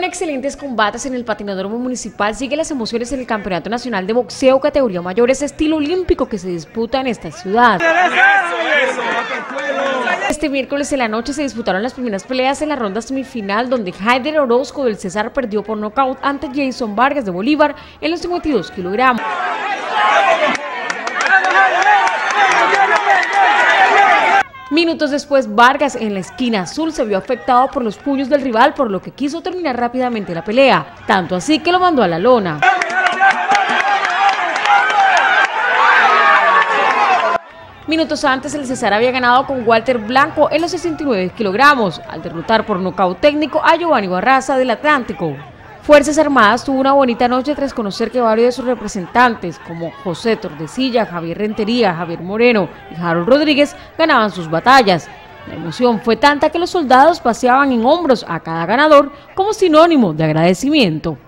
Con excelentes combates en el patinador municipal sigue las emociones en el Campeonato Nacional de Boxeo categoría mayores estilo olímpico que se disputa en esta ciudad. Este miércoles en la noche se disputaron las primeras peleas en la ronda semifinal donde Haider Orozco del César perdió por nocaut ante Jason Vargas de Bolívar en los 52 kilogramos. Minutos después, Vargas en la esquina azul se vio afectado por los puños del rival, por lo que quiso terminar rápidamente la pelea, tanto así que lo mandó a la lona. Minutos antes, el César había ganado con Walter Blanco en los 69 kilogramos, al derrotar por nocaut técnico a Giovanni Barraza del Atlántico. Fuerzas Armadas tuvo una bonita noche tras conocer que varios de sus representantes, como José Tordesilla, Javier Rentería, Javier Moreno y Harold Rodríguez, ganaban sus batallas. La emoción fue tanta que los soldados paseaban en hombros a cada ganador como sinónimo de agradecimiento.